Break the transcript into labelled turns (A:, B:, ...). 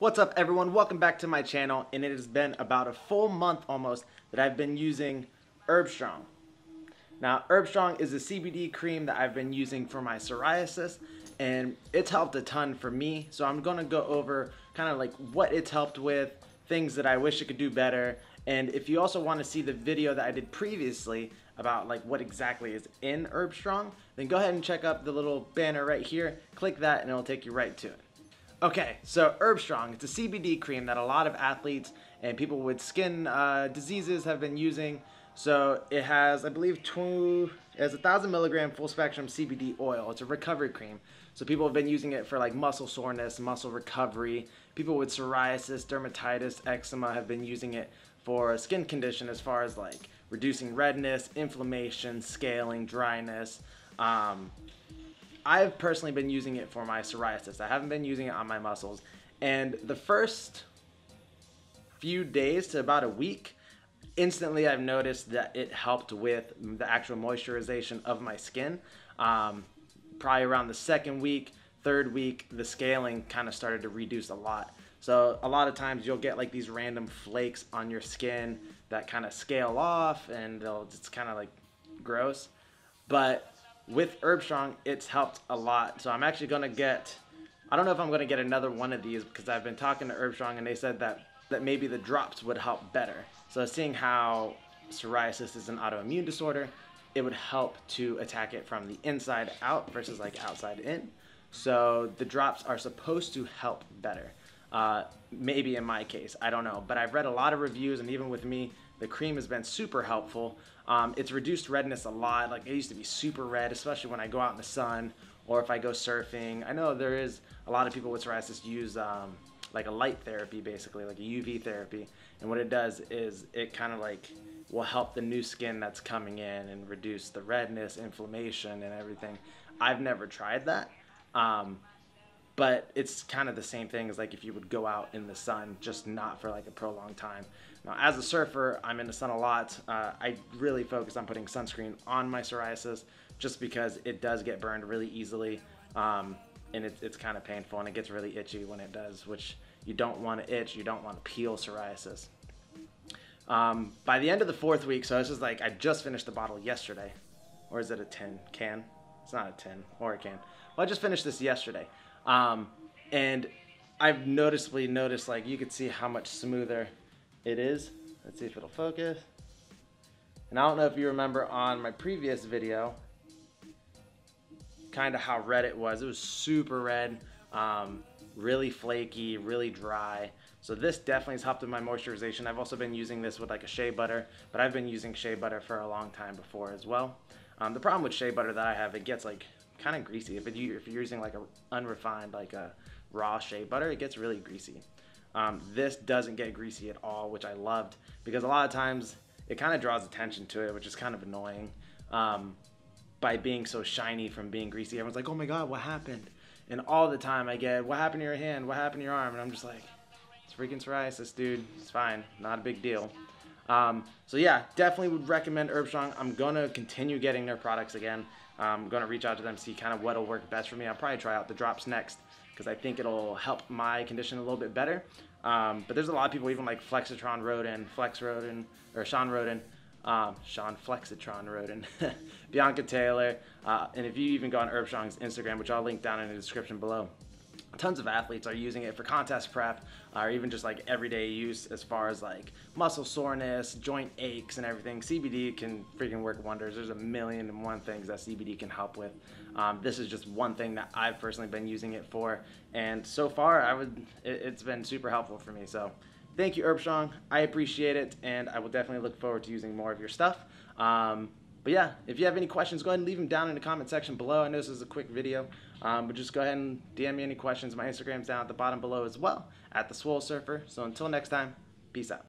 A: What's up everyone? Welcome back to my channel and it has been about a full month almost that I've been using Herbstrong. Now Herbstrong is a CBD cream that I've been using for my psoriasis and it's helped a ton for me so I'm to go over kind of like what it's helped with, things that I wish it could do better and if you also want to see the video that I did previously about like what exactly is in Herbstrong then go ahead and check up the little banner right here, click that and it'll take you right to it. Okay, so Herbstrong, it's a CBD cream that a lot of athletes and people with skin uh, diseases have been using. So it has, I believe, two, it has a thousand milligram full spectrum CBD oil. It's a recovery cream. So people have been using it for like muscle soreness, muscle recovery. People with psoriasis, dermatitis, eczema have been using it for a skin condition as far as like reducing redness, inflammation, scaling, dryness. Um, I've personally been using it for my psoriasis. I haven't been using it on my muscles. And the first few days to about a week, instantly I've noticed that it helped with the actual moisturization of my skin. Um, probably around the second week, third week, the scaling kind of started to reduce a lot. So a lot of times you'll get like these random flakes on your skin that kind of scale off and they'll, it's kind of like gross. But with Herbstrong, it's helped a lot. So I'm actually going to get, I don't know if I'm going to get another one of these because I've been talking to Herbstrong and they said that, that maybe the drops would help better. So seeing how psoriasis is an autoimmune disorder, it would help to attack it from the inside out versus like outside in. So the drops are supposed to help better. Uh, maybe in my case, I don't know. But I've read a lot of reviews and even with me, the cream has been super helpful. Um, it's reduced redness a lot. Like it used to be super red, especially when I go out in the sun or if I go surfing. I know there is a lot of people with psoriasis use um, like a light therapy, basically like a UV therapy. And what it does is it kind of like will help the new skin that's coming in and reduce the redness, inflammation, and everything. I've never tried that. Um, but it's kind of the same thing as like if you would go out in the sun, just not for like a prolonged time. Now, as a surfer, I'm in the sun a lot. Uh, I really focus on putting sunscreen on my psoriasis just because it does get burned really easily. Um, and it, it's kind of painful and it gets really itchy when it does, which you don't want to itch, you don't want to peel psoriasis. Um, by the end of the fourth week, so it's just like I just finished the bottle yesterday, or is it a tin can? It's not a tin or a can. Well, I just finished this yesterday. Um, and I've noticeably noticed, like, you can see how much smoother it is. Let's see if it'll focus. And I don't know if you remember on my previous video, kind of how red it was. It was super red, um, really flaky, really dry. So this definitely has helped with my moisturization. I've also been using this with like a shea butter, but I've been using shea butter for a long time before as well. Um, the problem with shea butter that I have, it gets like kind of greasy. If, it, if you're using like a unrefined, like a raw shea butter, it gets really greasy. Um, this doesn't get greasy at all, which I loved because a lot of times it kind of draws attention to it, which is kind of annoying. Um, by being so shiny from being greasy, everyone's like, "Oh my God, what happened?" And all the time I get, "What happened to your hand? What happened to your arm?" And I'm just like, "It's freaking psoriasis, dude. It's fine. Not a big deal." Um, so yeah, definitely would recommend Herbstrong. I'm gonna continue getting their products again. I'm gonna reach out to them, see kind of what'll work best for me. I'll probably try out the drops next because I think it'll help my condition a little bit better. Um, but there's a lot of people, even like Flexatron Rhoden, Flex Rhoden, or Shawn Rhoden, um, Shawn Flexatron Rhoden, Bianca Taylor, uh, and if you even go on Herbstrong's Instagram, which I'll link down in the description below, tons of athletes are using it for contest prep or even just like everyday use as far as like muscle soreness, joint aches and everything. CBD can freaking work wonders. There's a million and one things that CBD can help with. Um, this is just one thing that I've personally been using it for. And so far I would, it, it's been super helpful for me. So thank you Herbstrong. I appreciate it. And I will definitely look forward to using more of your stuff. Um, but yeah, if you have any questions, go ahead and leave them down in the comment section below. I know this is a quick video, um, but just go ahead and DM me any questions. My Instagram's down at the bottom below as well, at the Swole Surfer. So until next time, peace out.